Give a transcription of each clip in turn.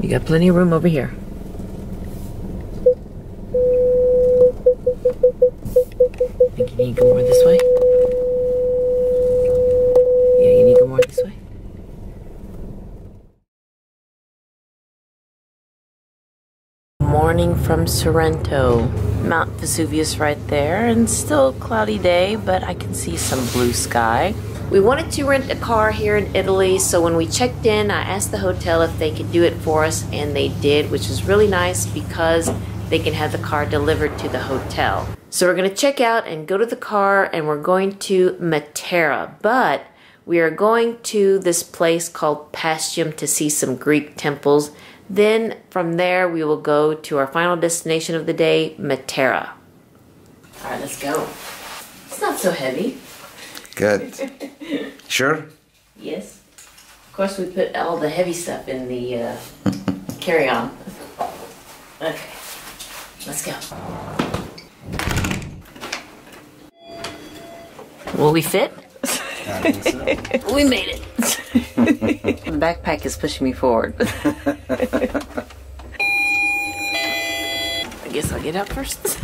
You got plenty of room over here. Think you need to go more this way? Yeah, you need to go more this way. Morning from Sorrento. Mount Vesuvius right there, and still cloudy day, but I can see some blue sky. We wanted to rent a car here in Italy, so when we checked in, I asked the hotel if they could do it for us, and they did, which is really nice because they can have the car delivered to the hotel. So we're gonna check out and go to the car, and we're going to Matera, but we are going to this place called Paestum to see some Greek temples. Then from there, we will go to our final destination of the day, Matera. All right, let's go. It's not so heavy. Good. Sure? Yes. Of course, we put all the heavy stuff in the uh, carry-on. Okay, let's go. Will we fit? We made it. the backpack is pushing me forward. I guess I'll get up first.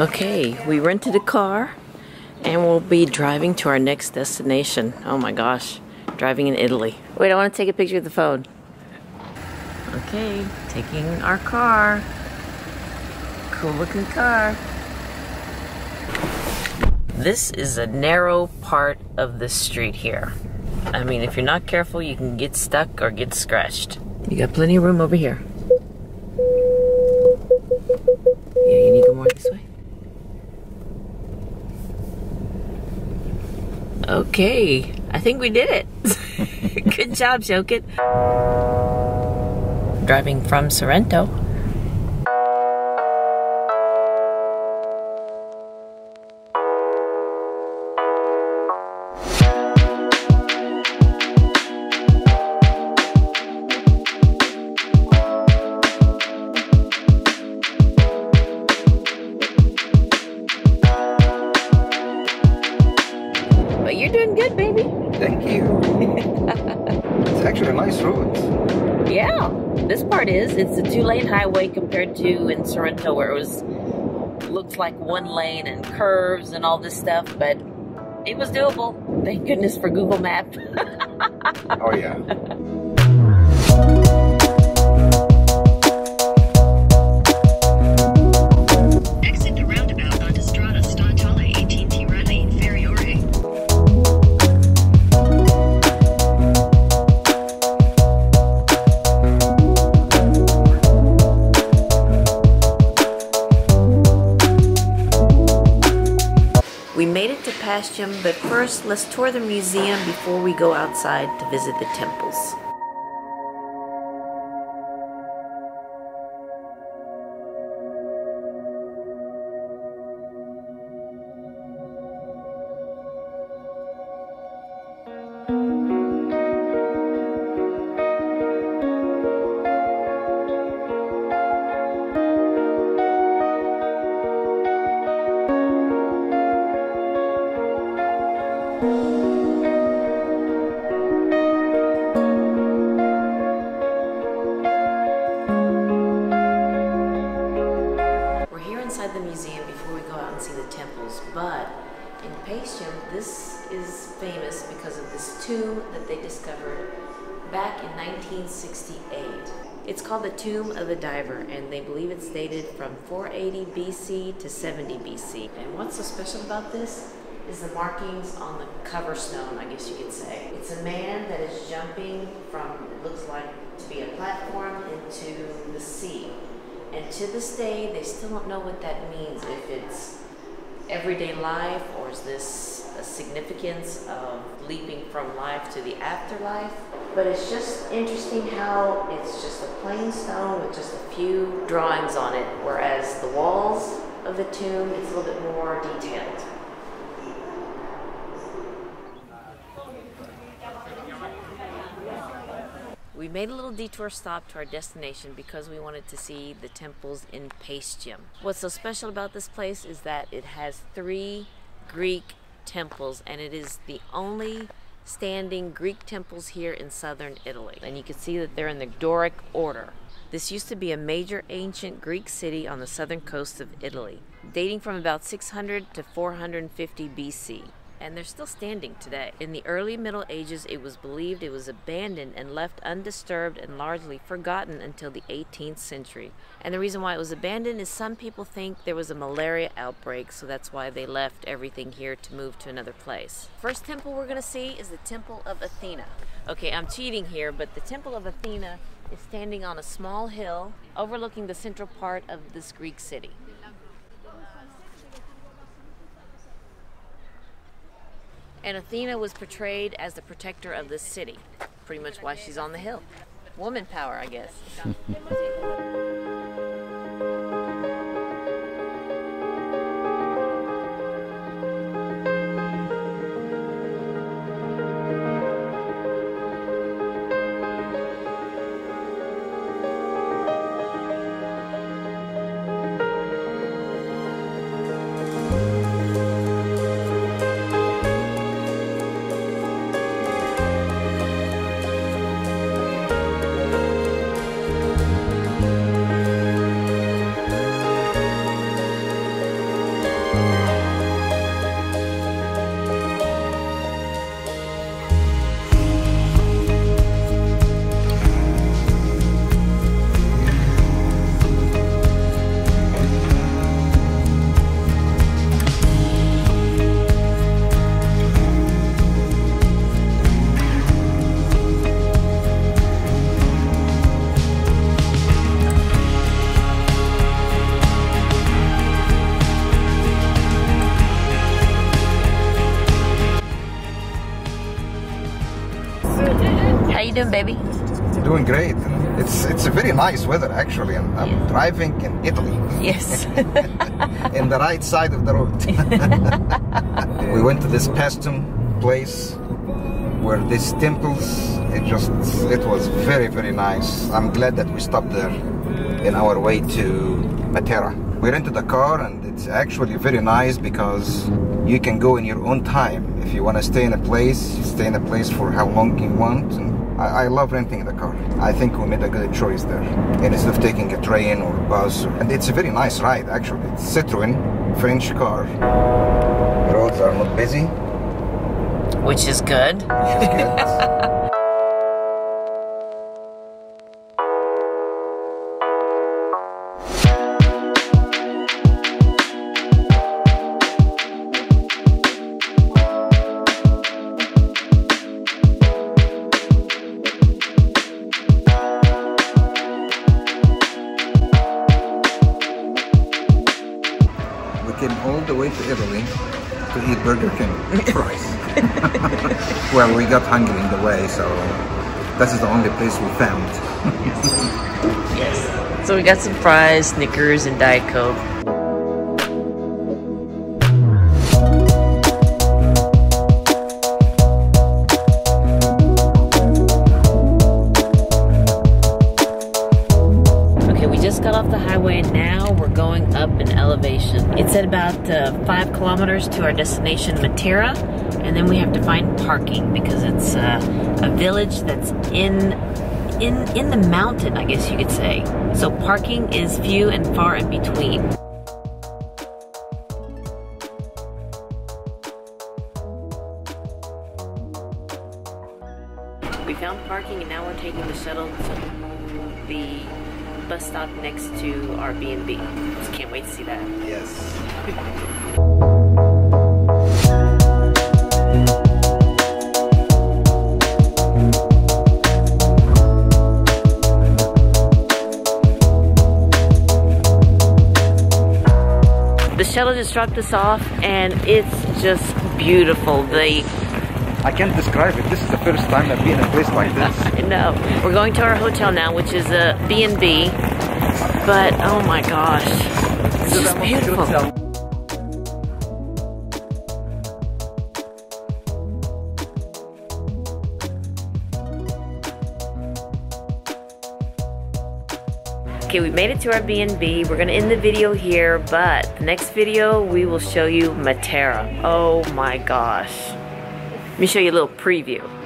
okay, we rented a car and we'll be driving to our next destination. Oh my gosh, driving in Italy. Wait, I want to take a picture of the phone. Okay, taking our car. Cool looking car. This is a narrow part of the street here. I mean, if you're not careful, you can get stuck or get scratched. You got plenty of room over here. Yeah, you need to go more this way. Okay, I think we did it. Good job, Jokin. Driving from Sorrento. Is. It's a two-lane highway compared to in Sorrento where it was looks like one lane and curves and all this stuff, but it was doable. Thank goodness for Google Map. Oh yeah. But first let's tour the museum before we go outside to visit the temples. Go out and see the temples, but in Paestum, this is famous because of this tomb that they discovered back in 1968. It's called the Tomb of the Diver, and they believe it's dated from 480 BC to 70 BC. And what's so special about this is the markings on the cover stone, I guess you could say. It's a man that is jumping from, looks like to be a platform, into the sea. And to this day, they still don't know what that means. If it's everyday life, or is this a significance of leaping from life to the afterlife? But it's just interesting how it's just a plain stone with just a few drawings on it, whereas the walls of the tomb, it's a little bit more detailed. We made a little detour stop to our destination because we wanted to see the temples in Paestum. What's so special about this place is that it has three Greek temples and it is the only standing Greek temples here in southern Italy. And you can see that they're in the Doric order. This used to be a major ancient Greek city on the southern coast of Italy, dating from about 600 to 450 BC and they're still standing today. In the early Middle Ages, it was believed it was abandoned and left undisturbed and largely forgotten until the 18th century. And the reason why it was abandoned is some people think there was a malaria outbreak, so that's why they left everything here to move to another place. First temple we're gonna see is the Temple of Athena. Okay, I'm cheating here, but the Temple of Athena is standing on a small hill overlooking the central part of this Greek city. And Athena was portrayed as the protector of this city. Pretty much why she's on the hill. Woman power, I guess. you doing, baby? Doing great. It's it's a very nice weather actually. I'm, I'm Yeah. driving in Italy, Yes. in the right side of the road. we went to this Paestum place where these temples. It just it was very very nice. I'm glad that we stopped there in our way to Matera. We rented a car and it's actually very nice because you can go in your own time. If you want to stay in a place, you stay in a place for how long you want. I, I love renting the car. I think we made a good choice there. And instead of taking a train or bus, and it's a very nice ride actually. It's Citroen, French car. Roads are not busy, Which is good. which is good. came all the way to Italy to eat Burger King fries. well, we got hungry in the way, so this is the only place we found. Yes. So we got some fries, Snickers, and Diet Coke. About uh, five kilometers to our destination, Matera, and then we have to find parking because it's uh, a village that's in in in the mountain, I guess you could say. So parking is few and far in between. We found parking and now we're taking the shuttle to the bus stop next to our B&B. Just can't wait to see that. Yes. The shuttle just dropped us off and it's just beautiful. The I can't describe it. This is the first time I've been in a place like this. no, we're going to our hotel now, which is a B&B. But oh my gosh, it's just beautiful. Okay, we made it to our B&B. We're gonna end the video here, but the next video we will show you Matera. Oh my gosh. Let me show you a little preview.